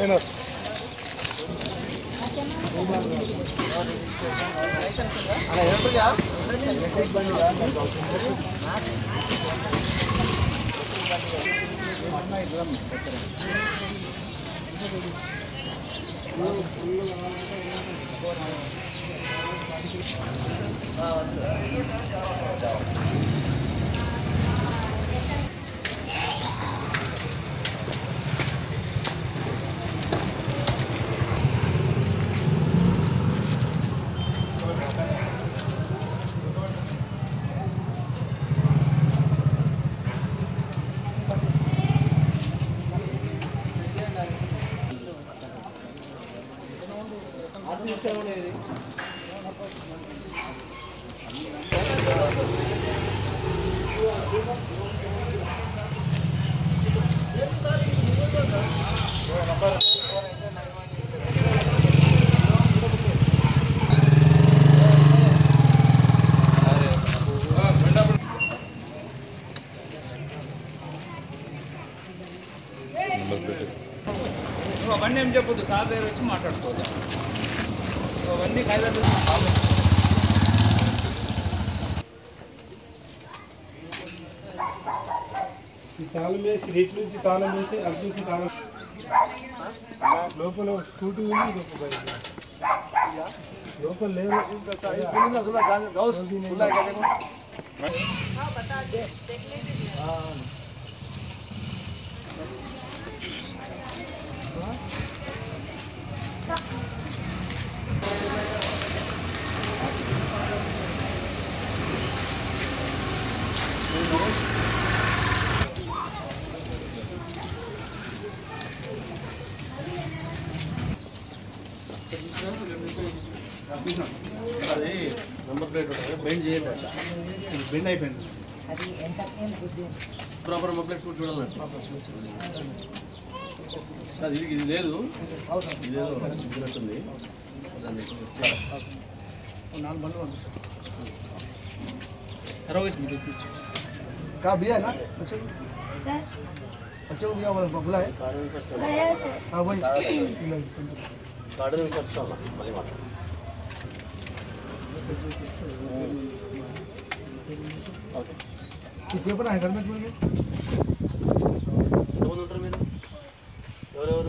Ayun o. Ano yun ba yan? Electric ba nila? నువ్వు అవన్నీ కాగితాలు ఈ తాళం వేసి రేట్ నుంచి తాళం వేసి అటు నుంచి తాళం లోపల స్కూటీ ఉంది ఇది ఒక బైక్ లోపల అది నెంబర్ ప్లేట్ ఉంటుంది బెండ్ చేయండి అట్లా బెండ్ అయిపోయింది ప్రాపర్ నెంబర్ ప్లేట్ కూడా చూడాలండి అది ఇది ఇది లేదు ఇదేదో ఇదినట్టుంది దాన్ని నాలుగు బండ్లు పంపించారు తర్వాత మీరు చూపించు. का भैया है ना बच्चे को सर बच्चे को भैया बोला बुला है గార్డెన్ సెర్చ్ చేయాలి. गया सर हाँ वही గార్డెన్ సెర్చ్ చేయాలి. మళ్ళీ మాట पर आएगा मैं दो और और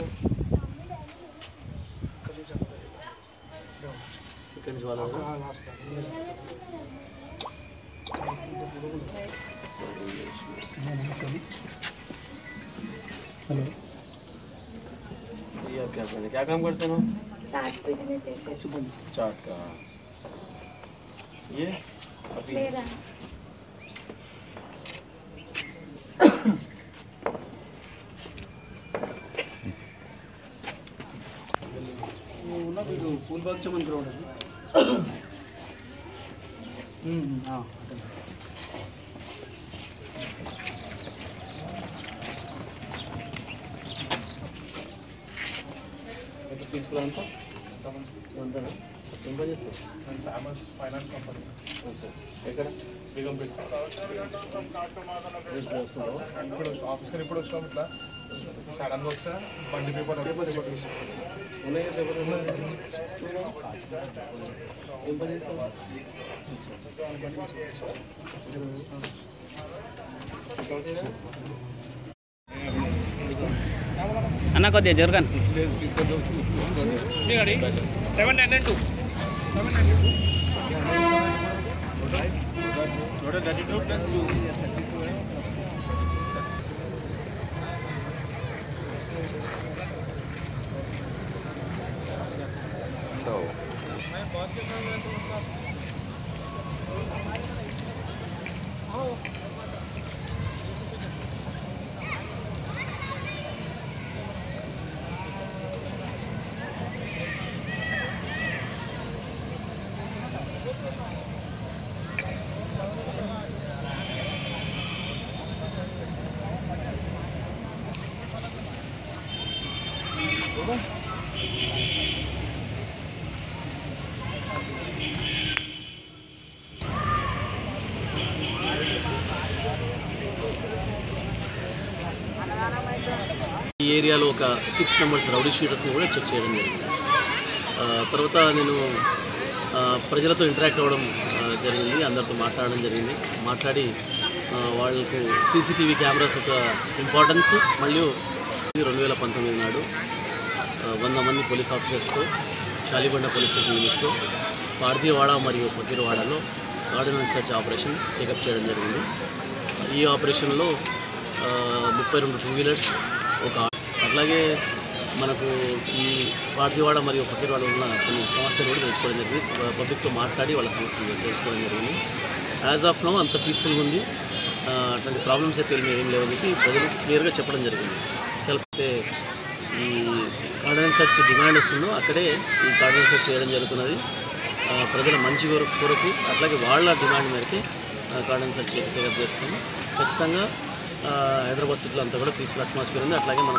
वाला हाँ लास्ट हेलो ये आप क्या करते हैं क्या काम करते हो? चाट बिज़नेस है चाट का। ये? मेरा। फूलबाग चमन ग्राउंड है हम्म, हम्म हाँ पीसफुल आंसर అంతనా ఏం పని చేస్తావు థామస్ ఫైనాన్స్ కంపెనీ అచ్చా. ఎక్కడ బేగంపేట లిస్ట్ చేస్తున్నావు ఇప్పుడు ఆఫీస్కి ఇప్పుడు వచ్చాం ఇట్లా సడన్గా వస్తా బండి పేపర్ ఉన్నాయి కదా పేపర్ ఏం పని చేస్తావు anak kau diajarkan Tuh. Main. ఈ ఏరియాలో ఒక సిక్స్ మెంబర్స్ రౌడీ షీటర్స్ని కూడా చెక్ చేయడం జరిగింది. తర్వాత నేను ప్రజలతో ఇంటరాక్ట్ అవ్వడం జరిగింది. అందరితో మాట్లాడడం జరిగింది. మాట్లాడి వాళ్ళకు సీసీటీవీ కెమెరాస్ యొక్క ఇంపార్టెన్స్ మళ్ళీ రెండు వేల పంతొమ్మిది నాడు వంద మంది పోలీస్ ఆఫీసర్స్తో షాలిగొండ పోలీస్ స్టేషన్ లిమిట్స్లో పార్థివాడ మరియు పకీర్వాడలో ordinance search operation take up చేయడం జరిగింది. ఈ ఆపరేషన్లో ముప్పై రెండు టూ వీలర్స్ ఒక అట్లాగే మనకు ఈ పార్థివాడ మరియు పకీర్వాడ ఉన్న కొన్ని సమస్యలు కూడా తెలుసుకోవడం జరిగింది. పబ్లిక్తో మాట్లాడి వాళ్ళ సమస్యలు తెలుసుకోవడం జరిగింది. యాజ్ ఆఫ్ నో అంత పీస్ఫుల్గా ఉంది. ఆ, అట్లాంటి ప్రాబ్లమ్స్ అయితే ఏమీ ఏం లేవని ప్రజలు క్లియర్గా చెప్పడం జరిగింది. చాలా కార్డినెన్స్ సెర్చ్ డిమాండ్ వస్తుందో అక్కడే ఈ కార్డినెన్స్ సెర్చ్ చేయడం జరుగుతున్నది. ప్రజల మంచి కొరకు కొరకు అట్లాగే వాళ్ళ డిమాండ్ మేరకే కార్డినెన్స్ సెర్చ్ టేకప్ చేస్తున్నాము ఖచ్చితంగా హైదరాబాద్ సిటీలో అంతా కూడా పీస్ఫుల్ అట్మాస్ఫియర్ ఉంది. అట్లాగే మన